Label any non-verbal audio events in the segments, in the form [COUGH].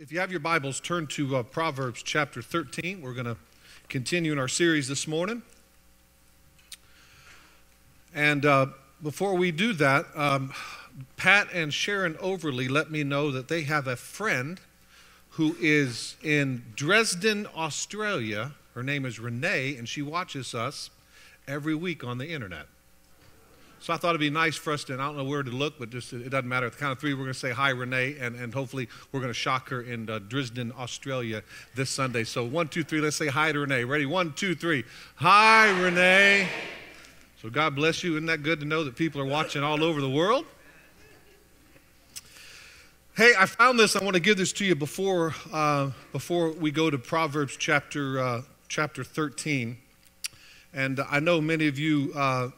If you have your Bibles, turn to uh, Proverbs chapter 13. We're going to continue in our series this morning. And uh, before we do that, um, Pat and Sharon Overly let me know that they have a friend who is in Dresden, Australia. Her name is Renee, and she watches us every week on the internet. So I thought it'd be nice for us to, I don't know where to look, but just it doesn't matter. At the count of three, we're going to say hi, Renee, and, and hopefully we're going to shock her in uh, Dresden, Australia this Sunday. So one, two, three, let's say hi to Renee. Ready? One, two, three. Hi, Renee. So God bless you. Isn't that good to know that people are watching all over the world? Hey, I found this. I want to give this to you before, uh, before we go to Proverbs chapter, uh, chapter 13. And I know many of you uh,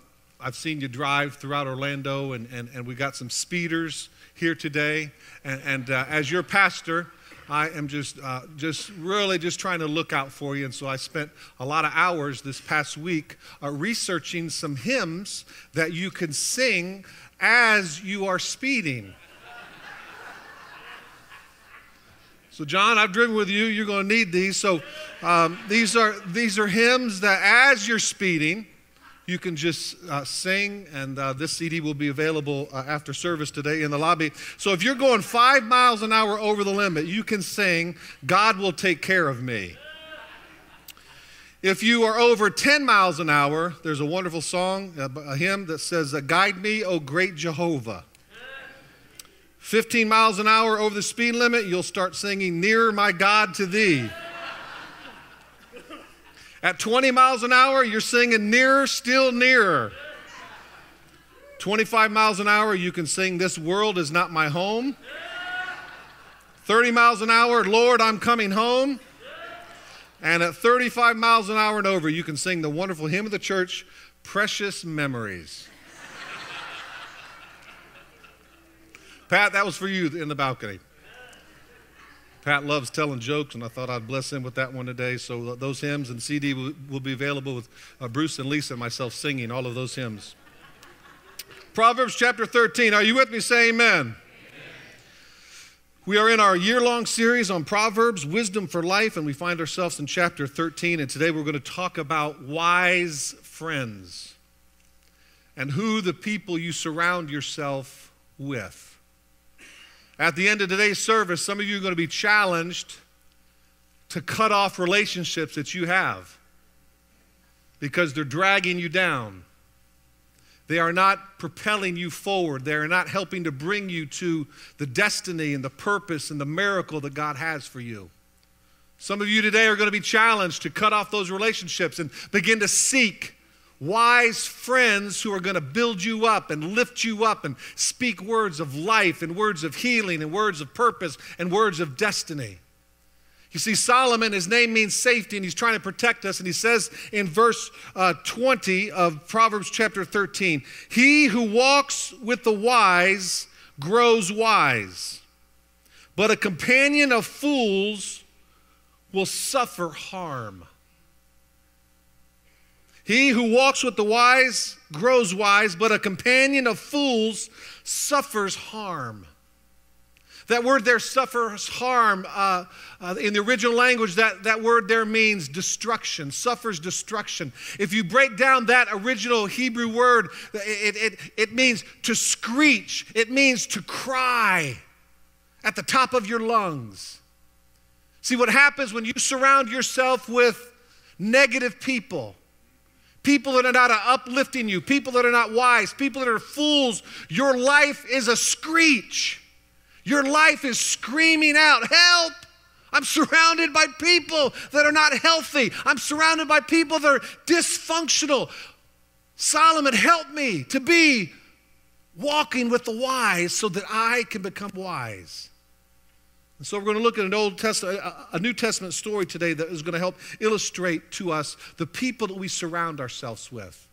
I've seen you drive throughout Orlando, and, and, and we got some speeders here today. And, and uh, as your pastor, I am just, uh, just really just trying to look out for you. And so I spent a lot of hours this past week uh, researching some hymns that you can sing as you are speeding. So, John, I've driven with you. You're going to need these. So, um, these are these are hymns that, as you're speeding, you can just uh, sing, and uh, this CD will be available uh, after service today in the lobby. So if you're going five miles an hour over the limit, you can sing, God will take care of me. If you are over 10 miles an hour, there's a wonderful song, a hymn that says, Guide me, O great Jehovah. 15 miles an hour over the speed limit, you'll start singing, Nearer my God to thee. At 20 miles an hour, you're singing nearer, still nearer. 25 miles an hour, you can sing This World Is Not My Home. 30 miles an hour, Lord, I'm coming home. And at 35 miles an hour and over, you can sing the wonderful hymn of the church, Precious Memories. Pat, that was for you in the balcony. Pat loves telling jokes, and I thought I'd bless him with that one today. So those hymns and CD will, will be available with uh, Bruce and Lisa and myself singing all of those hymns. Proverbs chapter 13. Are you with me? Say amen. amen. We are in our year long series on Proverbs, Wisdom for Life, and we find ourselves in chapter 13. And today we're going to talk about wise friends and who the people you surround yourself with. At the end of today's service, some of you are going to be challenged to cut off relationships that you have because they're dragging you down. They are not propelling you forward. They are not helping to bring you to the destiny and the purpose and the miracle that God has for you. Some of you today are going to be challenged to cut off those relationships and begin to seek wise friends who are going to build you up and lift you up and speak words of life and words of healing and words of purpose and words of destiny. You see, Solomon, his name means safety, and he's trying to protect us. And he says in verse uh, 20 of Proverbs chapter 13 He who walks with the wise grows wise, but a companion of fools will suffer harm. He who walks with the wise grows wise, but a companion of fools suffers harm. That word there, suffers harm, uh, uh, in the original language, that, that word there means destruction, suffers destruction. If you break down that original Hebrew word, it, it, it means to screech, it means to cry at the top of your lungs. See, what happens when you surround yourself with negative people, people that are not uplifting you, people that are not wise, people that are fools. Your life is a screech. Your life is screaming out, Help! I'm surrounded by people that are not healthy. I'm surrounded by people that are dysfunctional. Solomon, help me to be walking with the wise so that I can become wise. And so we're going to look at an Old Testament, a New Testament story today that is going to help illustrate to us the people that we surround ourselves with.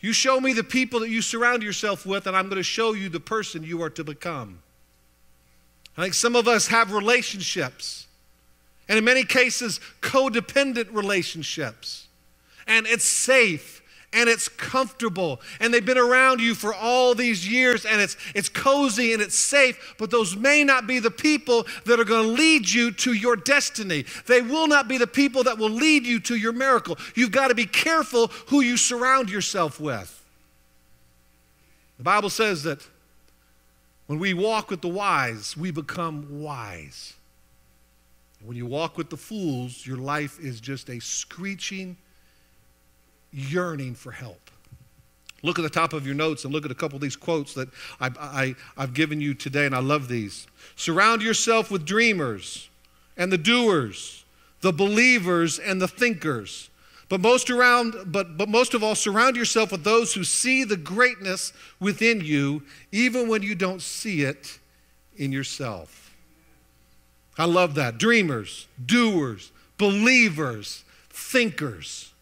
You show me the people that you surround yourself with, and I'm going to show you the person you are to become. I think some of us have relationships, and in many cases, codependent relationships. And it's safe and it's comfortable and they've been around you for all these years and it's, it's cozy and it's safe, but those may not be the people that are going to lead you to your destiny. They will not be the people that will lead you to your miracle. You've got to be careful who you surround yourself with. The Bible says that when we walk with the wise, we become wise. When you walk with the fools, your life is just a screeching, yearning for help. Look at the top of your notes and look at a couple of these quotes that I, I, I've given you today, and I love these. Surround yourself with dreamers and the doers, the believers and the thinkers. But most around, but, but most of all, surround yourself with those who see the greatness within you, even when you don't see it in yourself. I love that. Dreamers, doers, believers, thinkers.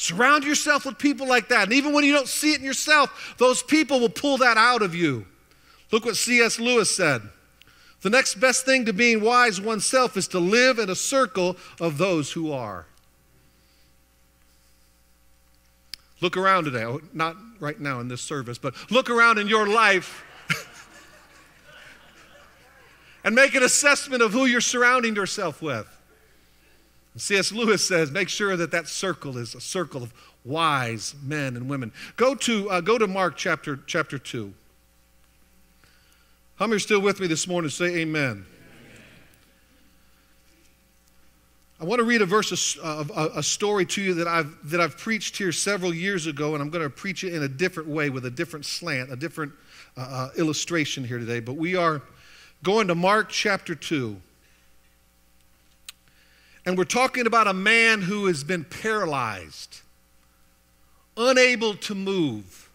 Surround yourself with people like that. And even when you don't see it in yourself, those people will pull that out of you. Look what C.S. Lewis said. The next best thing to being wise oneself is to live in a circle of those who are. Look around today, oh, not right now in this service, but look around in your life [LAUGHS] and make an assessment of who you're surrounding yourself with. C.S. Lewis says, make sure that that circle is a circle of wise men and women. Go to, uh, go to Mark chapter, chapter 2. How many are still with me this morning? Say amen. I want to read a verse, of a, a, story to you that I've, that I've preached here several years ago, and I'm going to preach it in a different way with a different slant, a different uh, uh, illustration here today. But we are going to Mark chapter 2. And we're talking about a man who has been paralyzed, unable to move.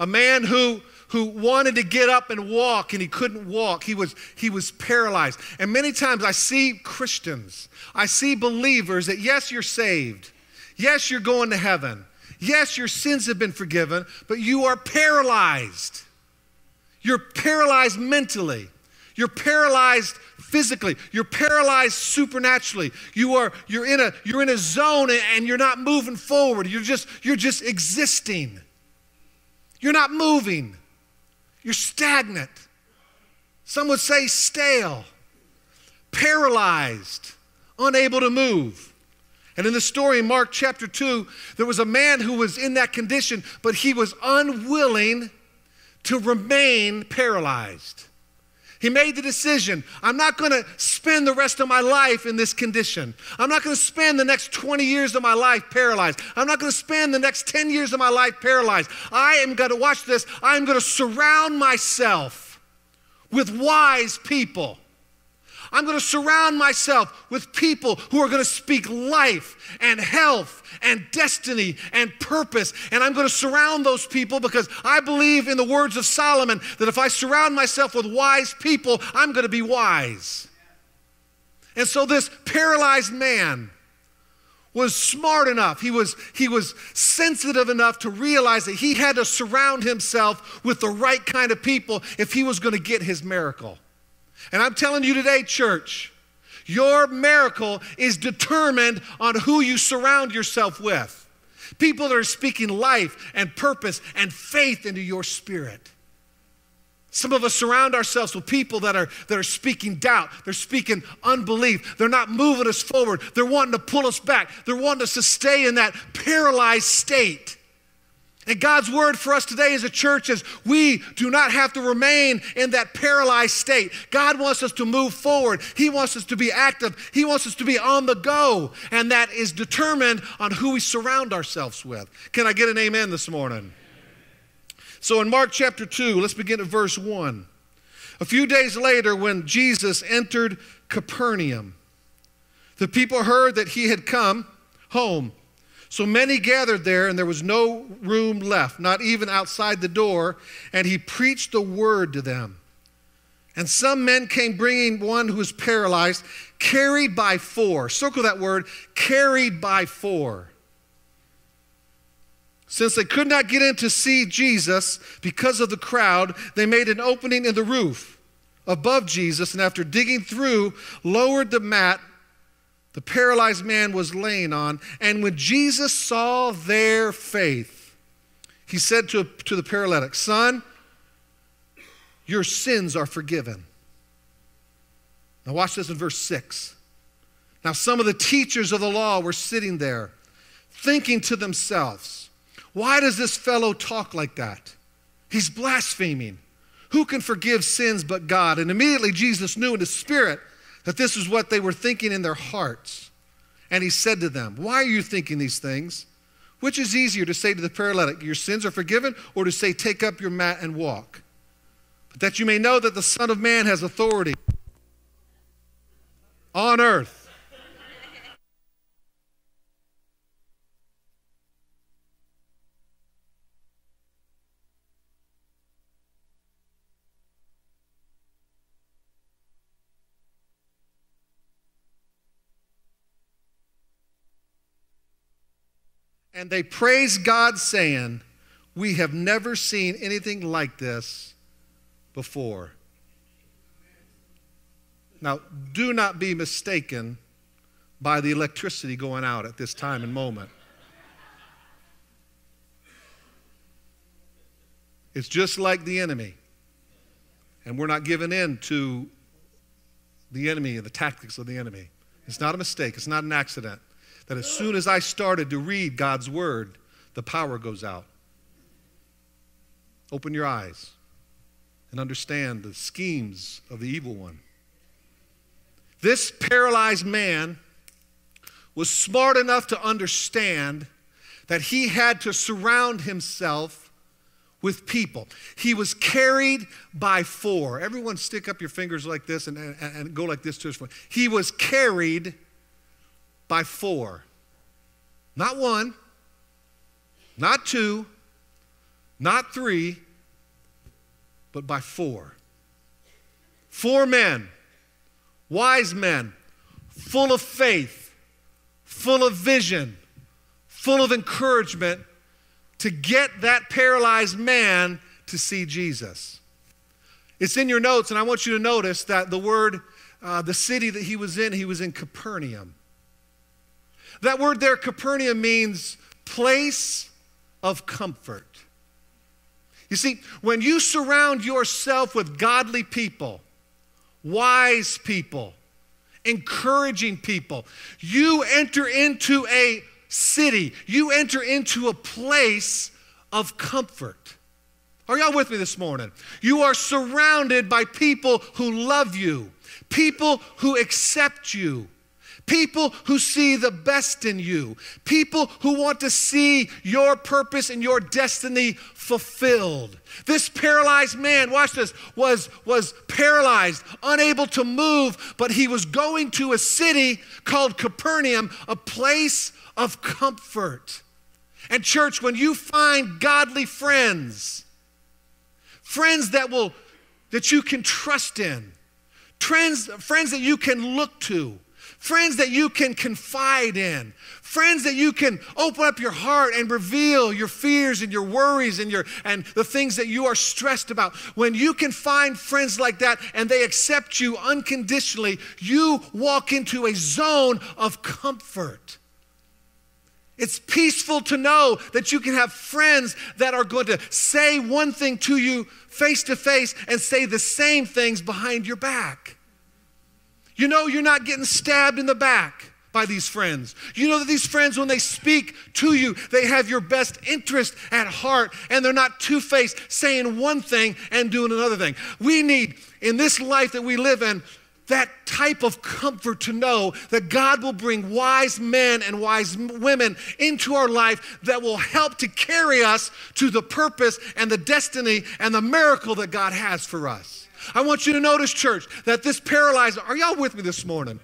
A man who who wanted to get up and walk and he couldn't walk. He was, he was paralyzed. And many times I see Christians, I see believers that yes, you're saved. Yes, you're going to heaven. Yes, your sins have been forgiven, but you are paralyzed. You're paralyzed mentally. You're paralyzed physically. You're paralyzed supernaturally. You are you're in a you're in a zone and you're not moving forward. You're just you're just existing. You're not moving. You're stagnant. Some would say stale, paralyzed, unable to move. And in the story in Mark chapter 2, there was a man who was in that condition, but he was unwilling to remain paralyzed. He made the decision I'm not going to spend the rest of my life in this condition. I'm not going to spend the next 20 years of my life paralyzed. I'm not going to spend the next 10 years of my life paralyzed. I am going to watch this. I'm going to surround myself with wise people I'm going to surround myself with people who are going to speak life and health and destiny and purpose. And I'm going to surround those people because I believe in the words of Solomon that if I surround myself with wise people, I'm going to be wise. And so this paralyzed man was smart enough, he was, he was sensitive enough to realize that he had to surround himself with the right kind of people if he was going to get his miracle. And I'm telling you today, church, your miracle is determined on who you surround yourself with. People that are speaking life and purpose and faith into your spirit. Some of us surround ourselves with people that are, that are speaking doubt. They're speaking unbelief. They're not moving us forward. They're wanting to pull us back. They're wanting us to stay in that paralyzed state. And God's word for us today as a church is we do not have to remain in that paralyzed state. God wants us to move forward. He wants us to be active. He wants us to be on the go. And that is determined on who we surround ourselves with. Can I get an amen this morning? So in Mark chapter 2, let's begin at verse 1. A few days later, when Jesus entered Capernaum, the people heard that he had come home so many gathered there, and there was no room left, not even outside the door, and he preached the word to them. And some men came bringing one who was paralyzed, carried by four. Circle that word, carried by four. Since they could not get in to see Jesus because of the crowd, they made an opening in the roof above Jesus, and after digging through, lowered the mat the paralyzed man was laying on. And when Jesus saw their faith, he said to, to the paralytic, Son, your sins are forgiven. Now, watch this in verse 6. Now, some of the teachers of the law were sitting there, thinking to themselves, Why does this fellow talk like that? He's blaspheming. Who can forgive sins but God? And immediately Jesus knew in his spirit that this is what they were thinking in their hearts. And he said to them, Why are you thinking these things? Which is easier to say to the paralytic, Your sins are forgiven, or to say, Take up your mat and walk? But that you may know that the Son of Man has authority on earth And they praised God, saying, We have never seen anything like this before. Now, do not be mistaken by the electricity going out at this time and moment. It's just like the enemy. And we're not giving in to the enemy and the tactics of the enemy. It's not a mistake, it's not an accident that as soon as I started to read God's word, the power goes out. Open your eyes and understand the schemes of the evil one. This paralyzed man was smart enough to understand that he had to surround himself with people. He was carried by four. Everyone stick up your fingers like this and, and, and go like this to his phone. He was carried by four. Not one, not two, not three, but by four. Four men, wise men, full of faith, full of vision, full of encouragement to get that paralyzed man to see Jesus. It's in your notes, and I want you to notice that the word, uh, the city that he was in, he was in Capernaum. That word there, Capernaum, means place of comfort. You see, when you surround yourself with godly people, wise people, encouraging people, you enter into a city, you enter into a place of comfort. Are y'all with me this morning? You are surrounded by people who love you, people who accept you, people who see the best in you, people who want to see your purpose and your destiny fulfilled. This paralyzed man, watch this, was, was paralyzed, unable to move, but he was going to a city called Capernaum, a place of comfort. And, church, when you find godly friends, friends that will that you can trust in, friends, friends that you can look to, friends that you can confide in, friends that you can open up your heart and reveal your fears and your worries and your and the things that you are stressed about. When you can find friends like that and they accept you unconditionally, you walk into a zone of comfort. It's peaceful to know that you can have friends that are going to say one thing to you face to face and say the same things behind your back. You know you're not getting stabbed in the back by these friends. You know that these friends, when they speak to you, they have your best interest at heart and they're not two faced, saying one thing and doing another thing. We need, in this life that we live in, that type of comfort to know that God will bring wise men and wise women into our life that will help to carry us to the purpose and the destiny and the miracle that God has for us. I want you to notice, church, that this paralyzed, are y'all with me this morning?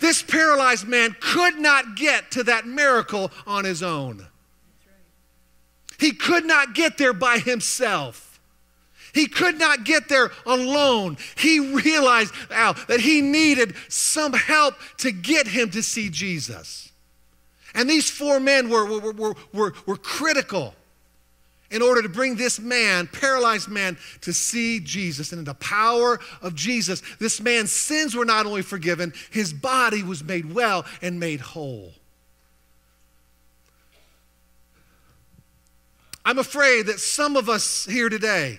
This paralyzed man could not get to that miracle on his own. He could not get there by himself. He could not get there alone. He realized Al, that he needed some help to get him to see Jesus. And these four men were, were, were, were, were critical in order to bring this man, paralyzed man, to see Jesus. And in the power of Jesus, this man's sins were not only forgiven, his body was made well and made whole. I'm afraid that some of us here today,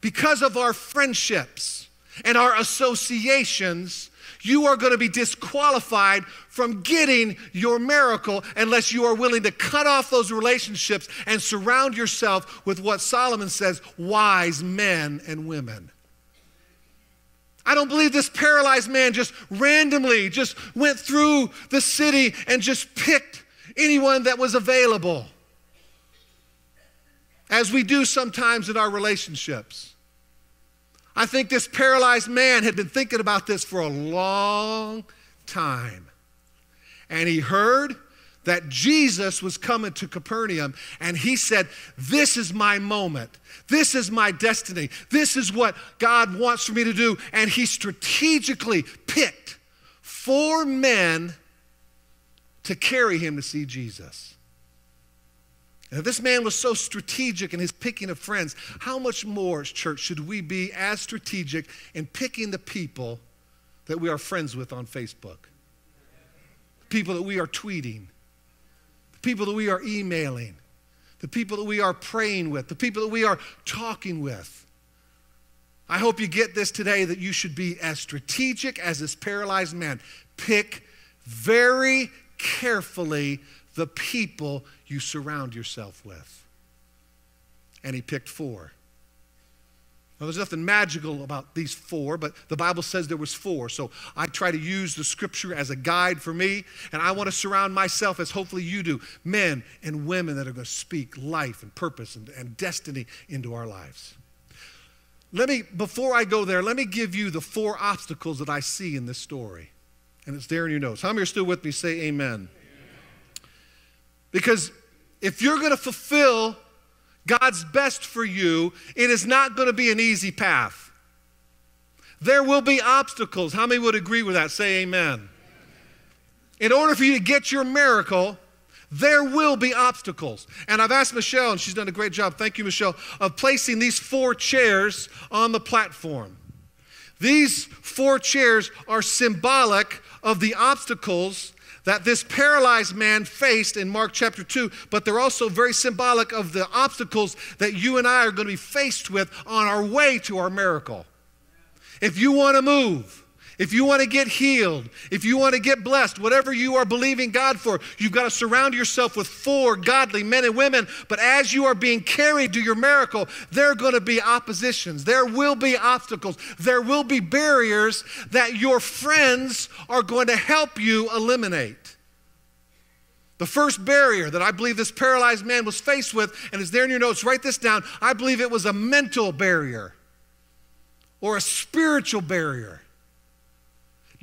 because of our friendships and our associations, you are going to be disqualified from getting your miracle unless you are willing to cut off those relationships and surround yourself with what Solomon says wise men and women. I don't believe this paralyzed man just randomly just went through the city and just picked anyone that was available, as we do sometimes in our relationships. I think this paralyzed man had been thinking about this for a long time. And he heard that Jesus was coming to Capernaum, and he said, This is my moment. This is my destiny. This is what God wants for me to do. And he strategically picked four men to carry him to see Jesus. And if this man was so strategic in his picking of friends, how much more, church, should we be as strategic in picking the people that we are friends with on Facebook? The people that we are tweeting, the people that we are emailing, the people that we are praying with, the people that we are talking with. I hope you get this today that you should be as strategic as this paralyzed man. Pick very carefully the people you surround yourself with. And he picked four. Now, there's nothing magical about these four, but the Bible says there was four. So I try to use the scripture as a guide for me, and I want to surround myself, as hopefully you do, men and women that are going to speak life and purpose and, and destiny into our lives. Let me, before I go there, let me give you the four obstacles that I see in this story. And it's there in your notes. How many are still with me? Say amen. Because if you're going to fulfill God's best for you, it is not going to be an easy path. There will be obstacles. How many would agree with that? Say amen. In order for you to get your miracle, there will be obstacles. And I've asked Michelle, and she's done a great job, thank you, Michelle, of placing these four chairs on the platform. These four chairs are symbolic of the obstacles that this paralyzed man faced in Mark chapter 2, but they're also very symbolic of the obstacles that you and I are going to be faced with on our way to our miracle. If you want to move, if you want to get healed, if you want to get blessed, whatever you are believing God for, you've got to surround yourself with four godly men and women. But as you are being carried to your miracle, there are going to be oppositions. There will be obstacles. There will be barriers that your friends are going to help you eliminate. The first barrier that I believe this paralyzed man was faced with, and is there in your notes, write this down. I believe it was a mental barrier or a spiritual barrier.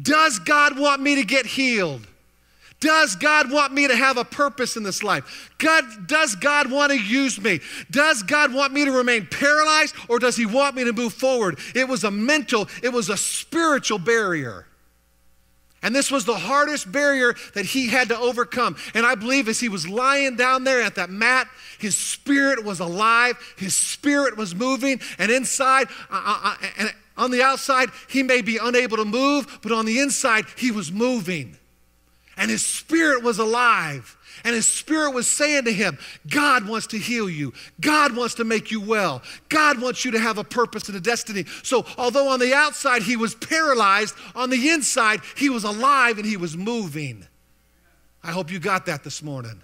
Does God want me to get healed? Does God want me to have a purpose in this life? God, does God want to use me? Does God want me to remain paralyzed or does He want me to move forward? It was a mental, it was a spiritual barrier. And this was the hardest barrier that he had to overcome. And I believe as he was lying down there at that mat, his spirit was alive, his spirit was moving, and inside, uh, uh and on the outside, he may be unable to move, but on the inside, he was moving. And his spirit was alive. And his spirit was saying to him, God wants to heal you. God wants to make you well. God wants you to have a purpose and a destiny. So, although on the outside he was paralyzed, on the inside he was alive and he was moving. I hope you got that this morning.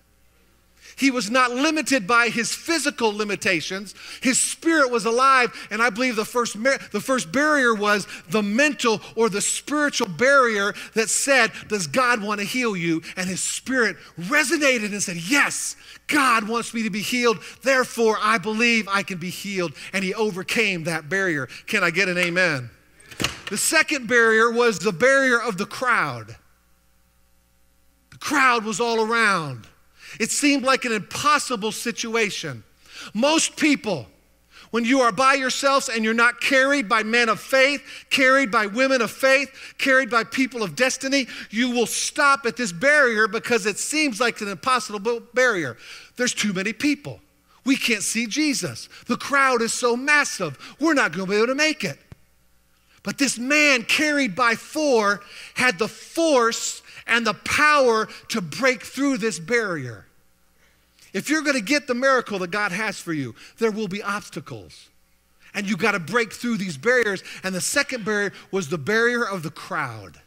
He was not limited by his physical limitations. His spirit was alive. And I believe the first, the first barrier was the mental or the spiritual barrier that said, Does God want to heal you? And his spirit resonated and said, Yes, God wants me to be healed. Therefore, I believe I can be healed. And he overcame that barrier. Can I get an amen? The second barrier was the barrier of the crowd. The crowd was all around. It seemed like an impossible situation. Most people, when you are by yourselves and you're not carried by men of faith, carried by women of faith, carried by people of destiny, you will stop at this barrier because it seems like an impossible barrier. There's too many people. We can't see Jesus. The crowd is so massive. We're not going to be able to make it. But this man, carried by four, had the force and the power to break through this barrier. If you're going to get the miracle that God has for you, there will be obstacles. And you've got to break through these barriers. And the second barrier was the barrier of the crowd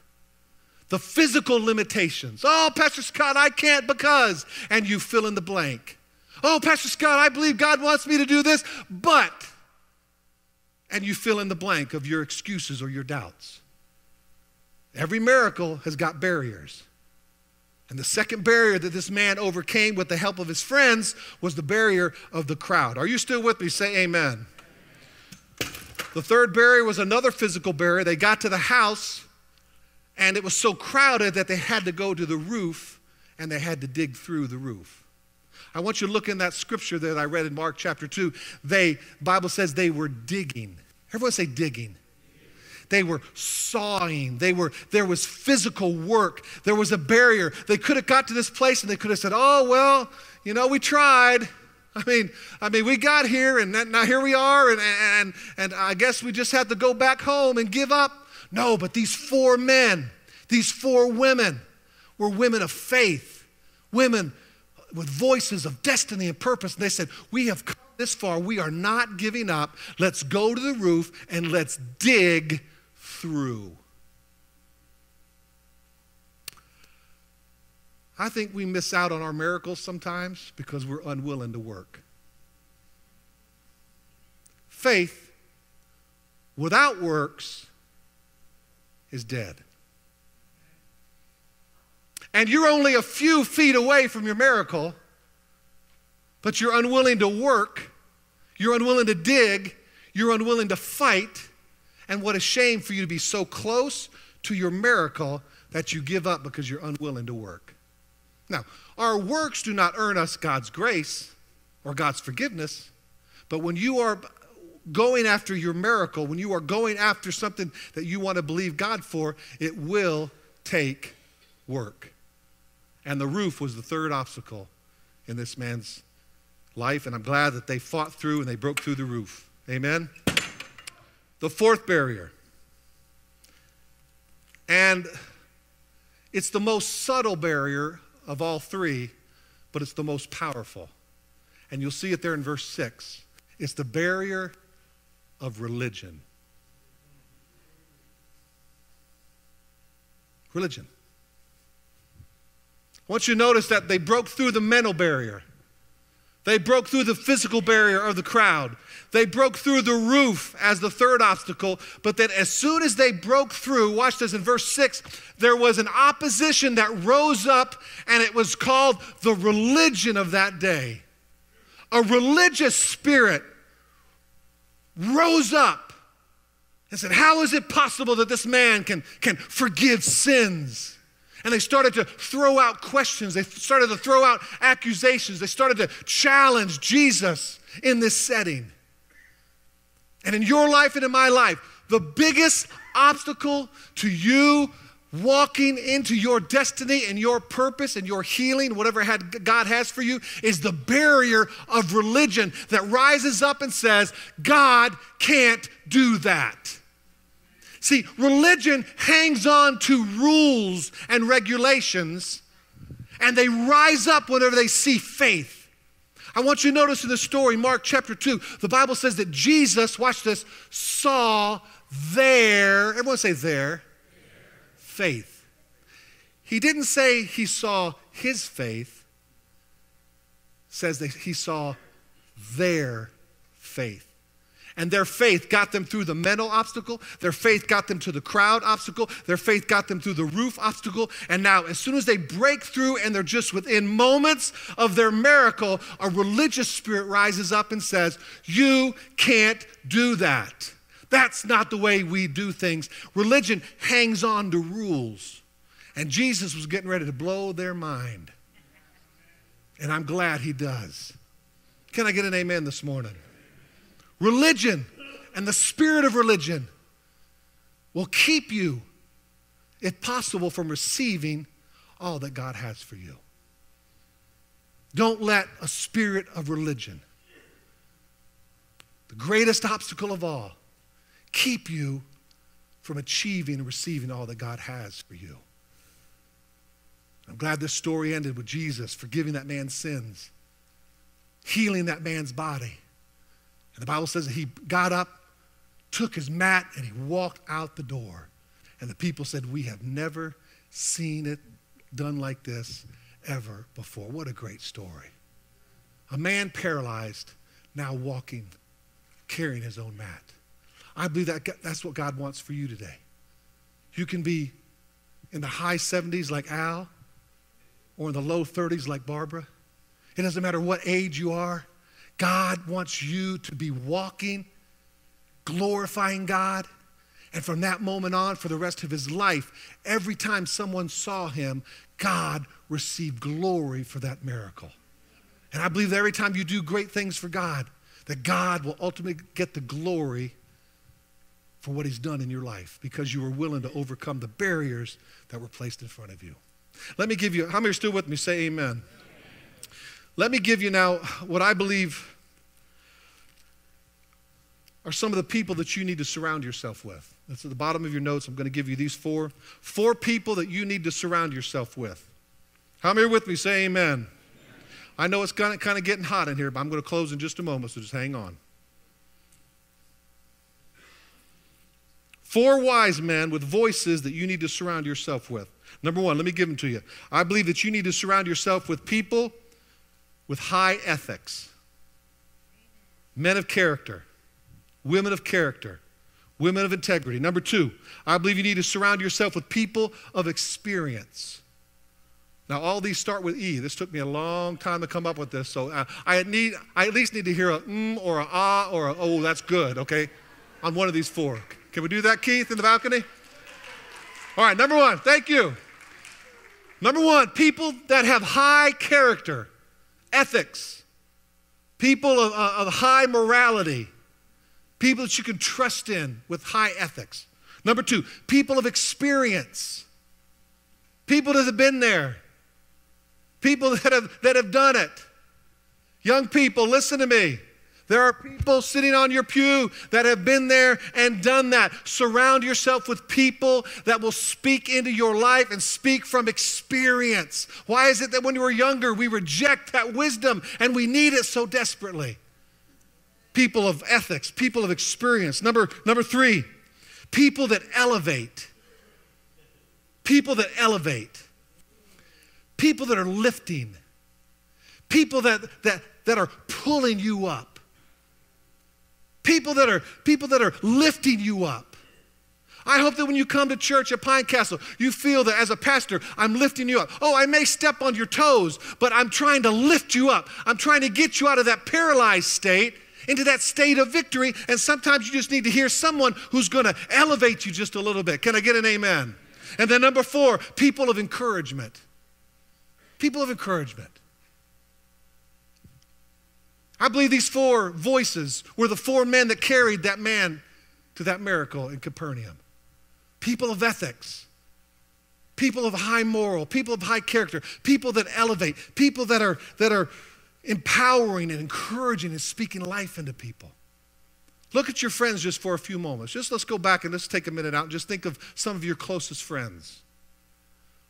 the physical limitations. Oh, Pastor Scott, I can't because, and you fill in the blank. Oh, Pastor Scott, I believe God wants me to do this, but, and you fill in the blank of your excuses or your doubts. Every miracle has got barriers. And the second barrier that this man overcame with the help of his friends was the barrier of the crowd. Are you still with me? Say amen. The third barrier was another physical barrier. They got to the house and it was so crowded that they had to go to the roof and they had to dig through the roof. I want you to look in that scripture that I read in Mark chapter 2. They, Bible says they were digging. Everyone say digging. They were sawing. They were, there was physical work. There was a barrier. They could have got to this place and they could have said, oh, well, you know, we tried. I mean, I mean, we got here and now here we are, and, and, and I guess we just had to go back home and give up. No, but these four men, these four women, were women of faith, women with voices of destiny and purpose. And they said, We have come this far. We are not giving up. Let's go to the roof and let's dig through. I think we miss out on our miracles sometimes because we're unwilling to work. Faith without works is dead. And you're only a few feet away from your miracle, but you're unwilling to work, you're unwilling to dig, you're unwilling to fight. And what a shame for you to be so close to your miracle that you give up because you're unwilling to work. Now, our works do not earn us God's grace or God's forgiveness, but when you are going after your miracle, when you are going after something that you want to believe God for, it will take work. And the roof was the third obstacle in this man's life, and I'm glad that they fought through and they broke through the roof. Amen? The fourth barrier. And it's the most subtle barrier of all three, but it's the most powerful. And you'll see it there in verse 6. It's the barrier of religion. Religion. I want you to notice that they broke through the mental barrier. They broke through the physical barrier of the crowd. They broke through the roof as the third obstacle. But then, as soon as they broke through, watch this in verse 6, there was an opposition that rose up, and it was called the religion of that day. A religious spirit rose up and said, How is it possible that this man can, can forgive sins? And they started to throw out questions. They started to throw out accusations. They started to challenge Jesus in this setting. And in your life and in my life, the biggest obstacle to you walking into your destiny and your purpose and your healing, whatever God has for you, is the barrier of religion that rises up and says, God can't do that. See, religion hangs on to rules and regulations, and they rise up whenever they see faith. I want you to notice in the story, Mark chapter 2, the Bible says that Jesus, watch this, saw their, everyone say there, faith. He didn't say he saw his faith, says that he saw their faith. And their faith got them through the mental obstacle. Their faith got them to the crowd obstacle. Their faith got them through the roof obstacle. And now, as soon as they break through and they're just within moments of their miracle, a religious spirit rises up and says, You can't do that. That's not the way we do things. Religion hangs on to rules. And Jesus was getting ready to blow their mind. And I'm glad he does. Can I get an amen this morning? Religion and the spirit of religion will keep you, if possible, from receiving all that God has for you. Don't let a spirit of religion the greatest obstacle of all, keep you from achieving and receiving all that God has for you. I'm glad this story ended with Jesus forgiving that man's sins, healing that man's body. And the Bible says that he got up, took his mat, and he walked out the door. And the people said, We have never seen it done like this ever before. What a great story. A man paralyzed, now walking, carrying his own mat. I believe that that's what God wants for you today. You can be in the high 70s like Al or in the low 30s like Barbara. It doesn't matter what age you are. God wants you to be walking, glorifying God. And from that moment on, for the rest of his life, every time someone saw him, God received glory for that miracle. And I believe that every time you do great things for God, that God will ultimately get the glory for what he's done in your life because you were willing to overcome the barriers that were placed in front of you. Let me give you, how many are still with me? Say amen. amen. Let me give you now what I believe are some of the people that you need to surround yourself with. That's at the bottom of your notes. I'm going to give you these four. Four people that you need to surround yourself with. How many are with me? Say amen. amen. I know it's kind of, kind of getting hot in here, but I'm going to close in just a moment, so just hang on. Four wise men with voices that you need to surround yourself with. Number one, let me give them to you. I believe that you need to surround yourself with people with high ethics, men of character, women of character, women of integrity. Number two, I believe you need to surround yourself with people of experience. Now, all these start with E. This took me a long time to come up with this, so uh, I, need, I at least need to hear a mm or a ah or a oh, that's good, okay, on one of these four. Can we do that, Keith, in the balcony? All right, number one, thank you. Number one, people that have high character, ethics, people of, of high morality, people that you can trust in with high ethics. Number two, people of experience, people that have been there, people [LAUGHS] that have, that have done it. Young people, listen to me. There are people sitting on your pew that have been there and done that. Surround yourself with people that will speak into your life and speak from experience. Why is it that when we were younger, we reject that wisdom and we need it so desperately? People of ethics, people of experience. Number, number three, people that elevate. People that elevate. People that are lifting. People that, that, that are pulling you up People that are people that are lifting you up. I hope that when you come to church at Pine Castle, you feel that as a pastor, I'm lifting you up. Oh, I may step on your toes, but I'm trying to lift you up. I'm trying to get you out of that paralyzed state into that state of victory. And sometimes you just need to hear someone who's going to elevate you just a little bit. Can I get an amen? And then number four, people of encouragement. People of encouragement. I believe these four voices were the four men that carried that man to that miracle in Capernaum. People of ethics, people of high moral, people of high character, people that elevate, people that are, that are empowering and encouraging and speaking life into people. Look at your friends just for a few moments. Just let's go back and let's take a minute out and just think of some of your closest friends.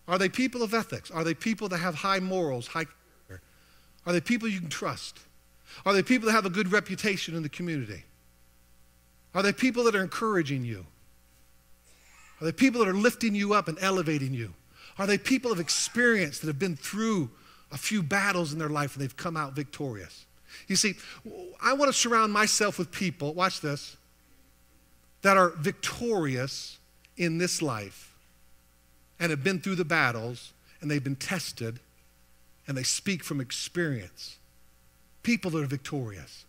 Are they people of ethics? Are they people that have high morals, high character? Are they people you can trust? Are they people that have a good reputation in the community? Are they people that are encouraging you? Are they people that are lifting you up and elevating you? Are they people of experience that have been through a few battles in their life and they've come out victorious? You see, I want to surround myself with people, watch this, that are victorious in this life and have been through the battles and they've been tested and they speak from experience people that are victorious.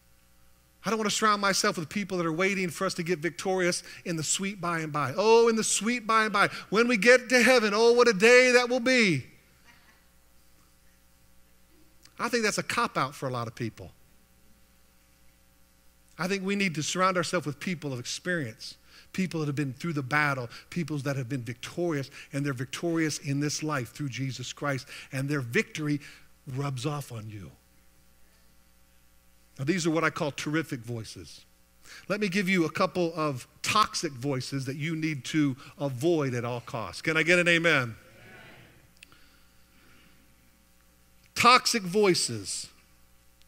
I don't want to surround myself with people that are waiting for us to get victorious in the sweet by and by. Oh, in the sweet by and by. When we get to heaven, oh, what a day that will be. I think that's a cop out for a lot of people. I think we need to surround ourselves with people of experience, people that have been through the battle, people that have been victorious, and they're victorious in this life through Jesus Christ, and their victory rubs off on you. Now, these are what I call terrific voices. let me give you a couple of toxic voices that you need to avoid at all costs. Can I get an amen? amen. Toxic voices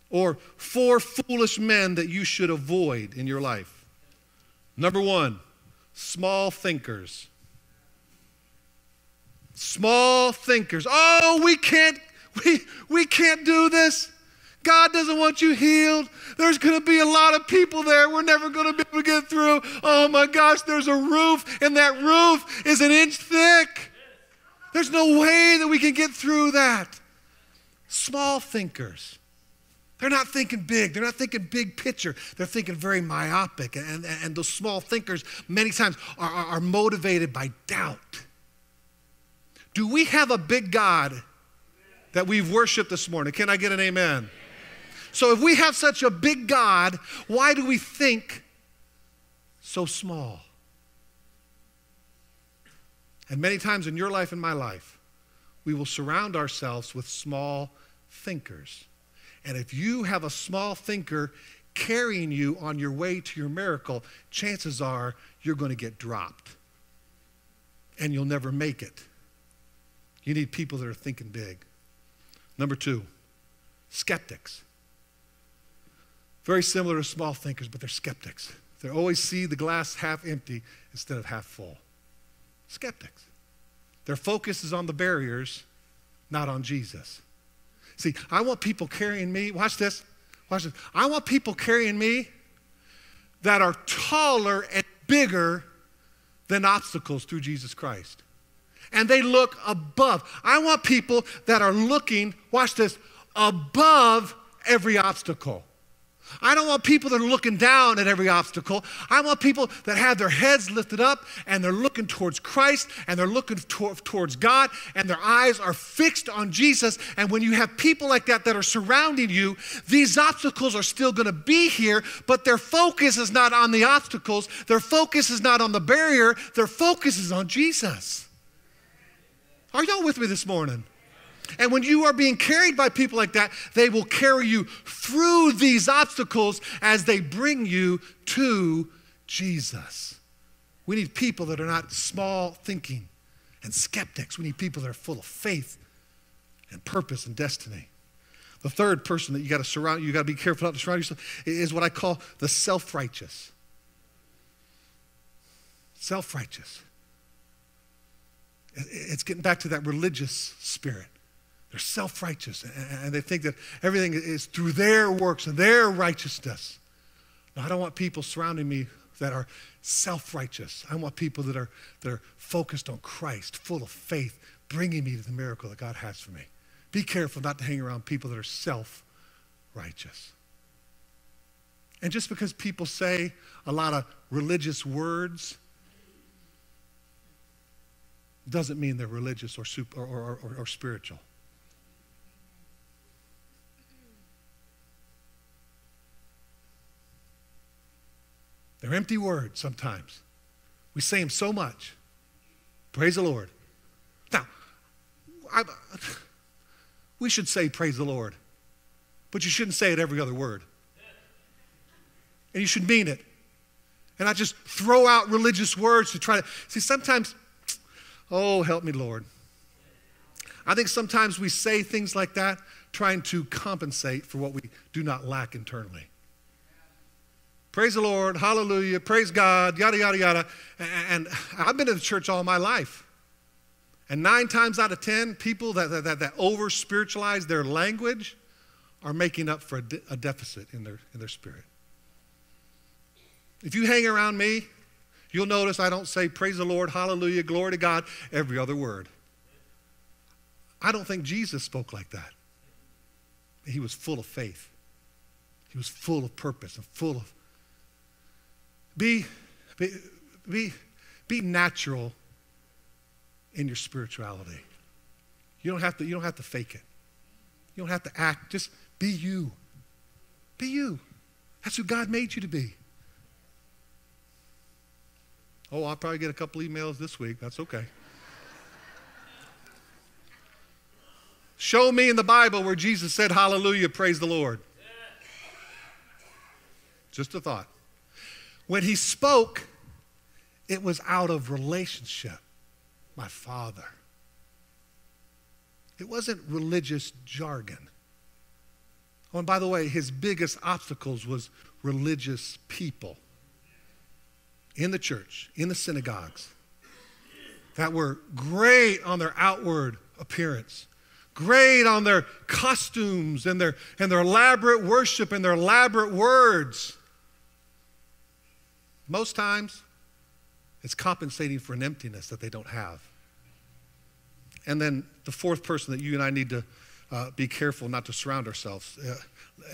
or four foolish men that you should avoid in your life. Number one, small thinkers. Small thinkers. Oh, we can't, [LAUGHS] we, we can't do this. God doesn't want you healed. There's going to be a lot of people there. We're never going to be able to get through. Oh my gosh, there's a roof, and that roof is an inch thick. There's no way that we can get through that. Small thinkers. They're not thinking big. They're not thinking big picture. They're thinking very myopic. And, and, those small thinkers, many times, are, are, are motivated by doubt. Do we have a big God that we've worshiped this morning? Can I get an amen? So, if we have such a big God, why do we think so small? And many times in your life and my life, we will surround ourselves with small thinkers. And if you have a small thinker carrying you on your way to your miracle, chances are you're going to get dropped and you'll never make it. You need people that are thinking big. Number two, skeptics. Very similar to small thinkers, but they're skeptics. They always see the glass half empty instead of half full. Skeptics. Their focus is on the barriers, not on Jesus. See, I want people carrying me. Watch this. Watch this. I want people carrying me that are taller and bigger than obstacles through Jesus Christ. And they look above. I want people that are looking, watch this, above every obstacle. I don't want people that are looking down at every obstacle. I want people that have their heads lifted up and they're looking towards Christ and they're looking to- towards God and their eyes are fixed on Jesus. And when you have people like that that are surrounding you, these obstacles are still going to be here, but their focus is not on the obstacles. Their focus is not on the barrier. Their focus is on Jesus. Are y'all with me this morning? And when you are being carried by people like that, they will carry you through these obstacles as they bring you to Jesus. We need people that are not small thinking and skeptics. We need people that are full of faith and purpose and destiny. The third person that you got to surround, you got to be careful not to surround yourself, is what I call the self righteous. Self righteous. It's getting back to that religious spirit. They're self righteous and they think that everything is through their works and their righteousness. No, I don't want people surrounding me that are self righteous. I want people that are, that are focused on Christ, full of faith, bringing me to the miracle that God has for me. Be careful not to hang around people that are self righteous. And just because people say a lot of religious words doesn't mean they're religious or, super, or, or, or, or spiritual. They're empty words sometimes. We say them so much. Praise the Lord. Now, I, [LAUGHS] we should say praise the Lord, but you shouldn't say it every other word. And you should mean it. And not just throw out religious words to try to. See, sometimes, [TSK] oh, help me, Lord. I think sometimes we say things like that trying to compensate for what we do not lack internally. Praise the Lord, hallelujah, praise God, yada, yada, yada. And I've been in the church all my life. And nine times out of ten, people that, that, that over spiritualize their language are making up for a, de- a deficit in their, in their spirit. If you hang around me, you'll notice I don't say praise the Lord, hallelujah, glory to God, every other word. I don't think Jesus spoke like that. He was full of faith, he was full of purpose and full of be, be, be, be natural in your spirituality. You don't, have to, you don't have to fake it. You don't have to act. Just be you. Be you. That's who God made you to be. Oh, I'll probably get a couple emails this week. That's okay. Show me in the Bible where Jesus said, Hallelujah, praise the Lord. Just a thought. When he spoke, it was out of relationship. My Father. It wasn't religious jargon. Oh, and by the way, his biggest obstacles was religious people in the church, in the synagogues, that were great on their outward appearance, great on their costumes and their, and their elaborate worship and their elaborate words. Most times, it's compensating for an emptiness that they don't have. And then the fourth person that you and I need to uh, be careful not to surround ourselves. Uh,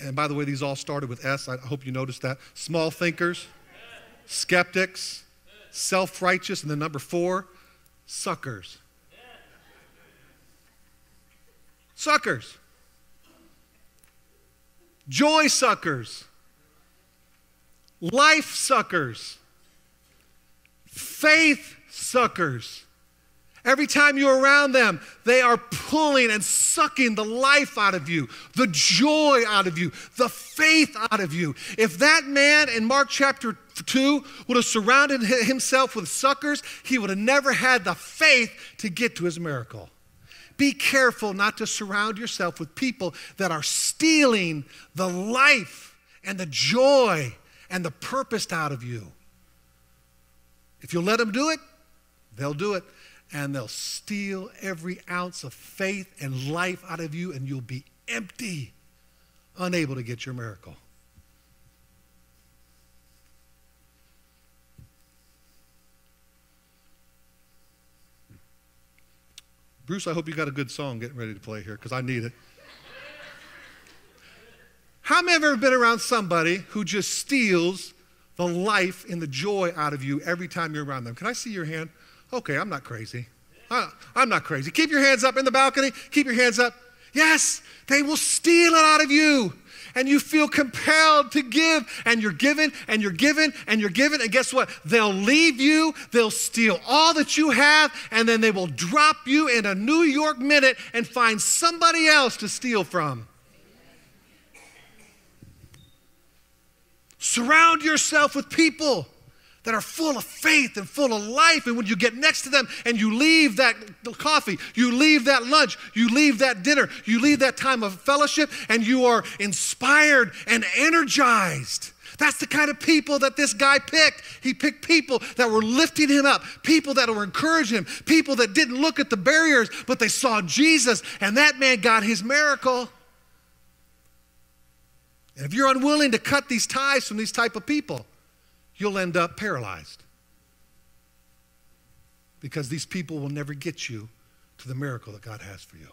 and by the way, these all started with S. I hope you noticed that. Small thinkers, skeptics, self righteous, and then number four, suckers. Suckers. Joy suckers. Life suckers. Faith suckers. Every time you're around them, they are pulling and sucking the life out of you, the joy out of you, the faith out of you. If that man in Mark chapter 2 would have surrounded himself with suckers, he would have never had the faith to get to his miracle. Be careful not to surround yourself with people that are stealing the life and the joy and the purpose out of you. If you'll let them do it, they'll do it and they'll steal every ounce of faith and life out of you, and you'll be empty, unable to get your miracle. Bruce, I hope you got a good song getting ready to play here because I need it. How many have ever been around somebody who just steals the life and the joy out of you every time you're around them? Can I see your hand? Okay, I'm not crazy. I'm not crazy. Keep your hands up in the balcony. Keep your hands up. Yes, they will steal it out of you. And you feel compelled to give, and you're given, and you're given, and you're given. And guess what? They'll leave you, they'll steal all that you have, and then they will drop you in a New York minute and find somebody else to steal from. Surround yourself with people that are full of faith and full of life. And when you get next to them and you leave that coffee, you leave that lunch, you leave that dinner, you leave that time of fellowship, and you are inspired and energized. That's the kind of people that this guy picked. He picked people that were lifting him up, people that were encouraging him, people that didn't look at the barriers, but they saw Jesus, and that man got his miracle. And if you're unwilling to cut these ties from these type of people, you'll end up paralyzed. Because these people will never get you to the miracle that God has for you.